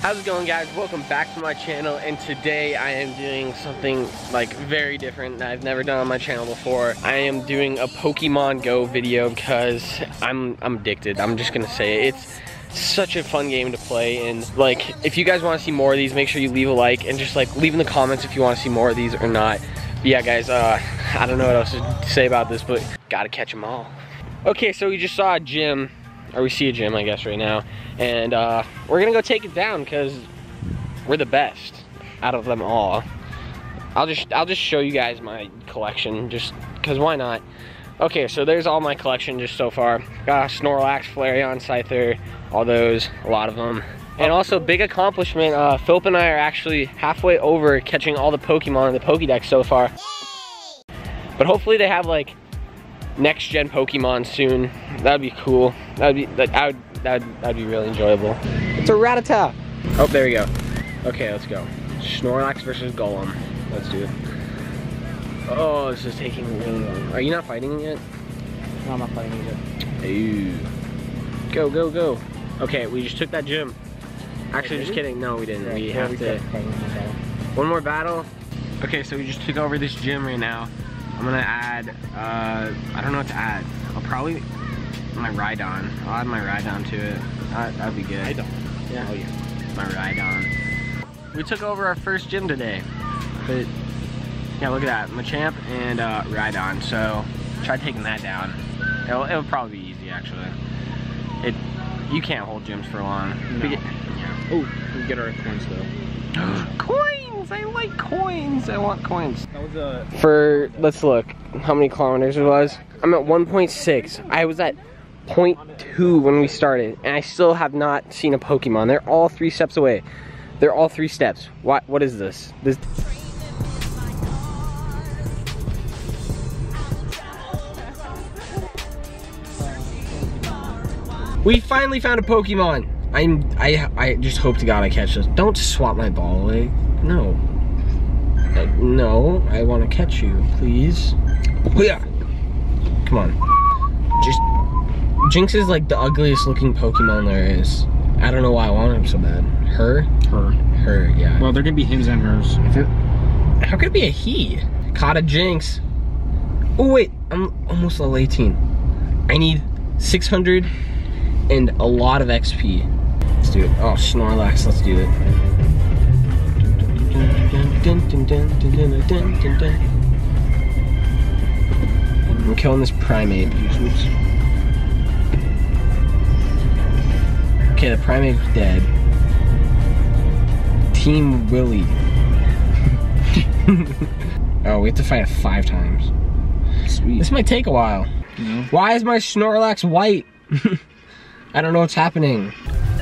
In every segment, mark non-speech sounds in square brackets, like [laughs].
How's it going guys? Welcome back to my channel and today I am doing something like very different that I've never done on my channel before. I am doing a Pokemon Go video because I'm I'm addicted. I'm just gonna say it. It's such a fun game to play and like if you guys want to see more of these make sure you leave a like and just like leave in the comments if you want to see more of these or not. But yeah guys, uh, I don't know what else to say about this but gotta catch them all. Okay, so we just saw a gym or we see a gym I guess right now. And uh, we're gonna go take it down because we're the best out of them all. I'll just I'll just show you guys my collection just because why not? Okay so there's all my collection just so far. Got Snorlax Flareon Scyther all those a lot of them and also big accomplishment uh, Philip and I are actually halfway over catching all the Pokemon in the Pokédex so far. But hopefully they have like next gen Pokemon soon. That'd be cool. That'd be that I would that'd that'd be really enjoyable. It's a Rattata. Oh, there we go. Okay, let's go. Snorlax versus Golem. Let's do it. Oh, this is taking really long. Are you not fighting yet? No, I'm not fighting it. Ooh. Go, go, go. Okay, we just took that gym. Actually, just kidding. No, we didn't. Yeah, we have we to. kept fighting it, okay. One more battle. Okay, so we just took over this gym right now. I'm gonna add, uh, I don't know what to add. I'll probably, my Rhydon. I'll add my Rhydon to it. That, that'd be good. Yeah. Oh yeah. My Rhydon. We took over our first gym today. But, yeah, look at that. Machamp and uh, Rhydon. So, try taking that down. It'll, it'll probably be easy, actually. It, you can't hold gyms for long. No. Get- yeah. Oh, we get our coins though. Coins! I like coins! I want coins. That was a. For, let's look, how many kilometers it was. I'm at 1.6. I was at 0.2 when we started, and I still have not seen a Pokemon. They're all three steps away. They're all three steps. What? What is this? This. We finally found a Pokemon. I'm. I. I just hope to God I catch this. Don't swap my ball away. No. No, I want to catch you, please. Oh, yeah. Come on. Just. Jynx is like the ugliest looking Pokemon there is. I don't know why I want him so bad. Her? Her. Her, yeah. Well, there can be hims and hers. How could it be a he? Caught a Jynx. Oh wait, I'm almost level 18. I need 600 and a lot of XP. Let's do it. Oh, Snorlax, let's do it. I'm killing this Primeape. Okay, the Primeape's dead. Team Willie. [laughs] oh, we have to fight it five times. Sweet. This might take a while. Why is my Snorlax white? [laughs] I don't know what's happening.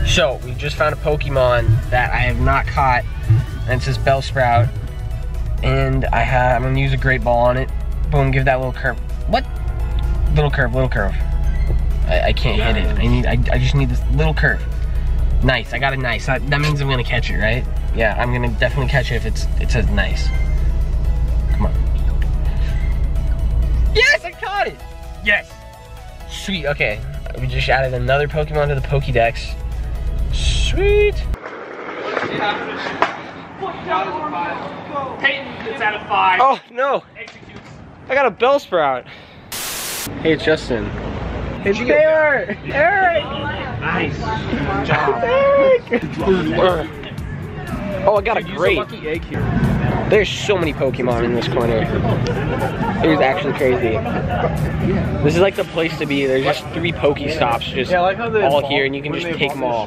So, we just found a Pokemon that I have not caught, and it says Bellsprout. And I have, I'm gonna use a Great Ball on it. Boom, give that little curve. What? Little curve, little curve. I, I can't hit it. I need, I, I just need this little curve. Nice, I got a nice. That, that means I'm gonna catch it, right? Yeah, I'm gonna definitely catch it if it's, it says nice. Come on. Yes, I caught it! Yes! Sweet, okay. We just added another Pokemon to the Pokédex. Sweet! Peyton, it's out of five. Oh, no! Executes. I got a Bellsprout. Hey, it's Justin. It's Taylor! Eric! Nice. Eric! Oh, I got a great. lucky egg here. There's so many Pokemon in this corner. It was actually crazy. This is like the place to be. There's just three Pokestops just all here, and you can just take them all.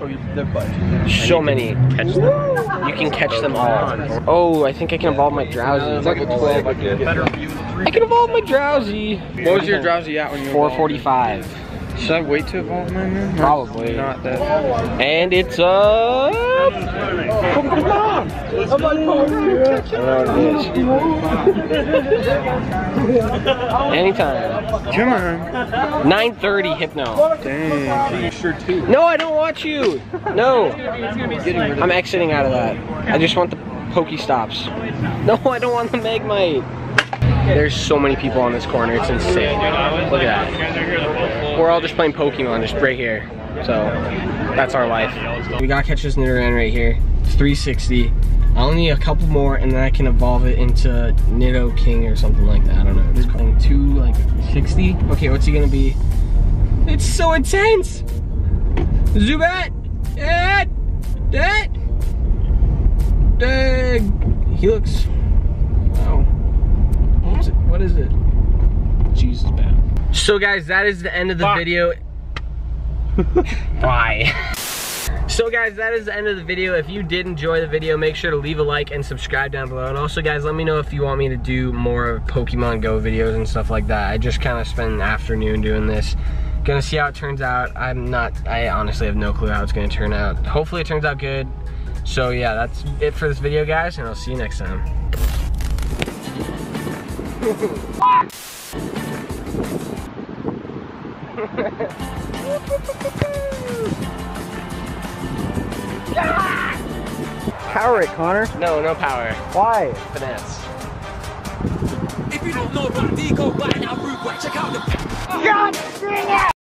So many. Catch them. You can catch them all. Oh, I think I can evolve my Drowzee. It's like a 12. I get better view of the three. I can evolve my Drowzee. What was your Drowzee at when you 445. Should I wait to evolve mine then? Or Probably. Not that. And it's up. Uh, [laughs] Anytime. Come on. 9:30 Hypno. Dang. You Sure too. No, I don't want you. No. I'm exiting out of that. I just want the Pokestops. No, I don't want the Magnemite. There's so many people on this corner. It's insane. Look at that. We're all just playing Pokemon just right here. So, That's our life. We gotta catch this Nidoran right here. It's 360. I only need a couple more and then I can evolve it into Nidoking or something like that. I don't know. It's calling two like 60. Okay, what's he gonna be? It's so intense! Zubat! Dad! Dad! Dad! He looks. Wow. What is it? What is it? Jesus, man. So guys, that is the end of the video. [laughs] Why? [laughs] So guys, that is the end of the video. If you did enjoy the video, make sure to leave a like and subscribe down below. And also guys, let me know if you want me to do more Pokemon Go videos and stuff like that. I just kind of spent an afternoon doing this. Gonna see how it turns out. I'm not, I honestly have no clue how it's gonna turn out. Hopefully it turns out good. So yeah, that's it for this video guys, and I'll see you next time. Power it, Connor. No, no power. Why? Finesse. If you don't know about Digo, right now, rude, check out the